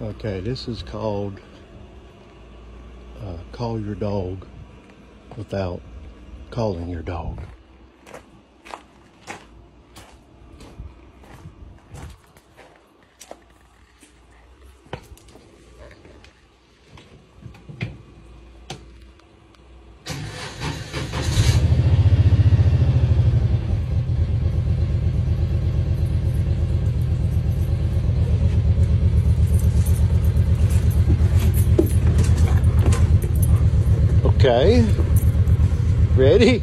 Okay, this is called uh, Call Your Dog Without Calling Your Dog. Okay. Ready?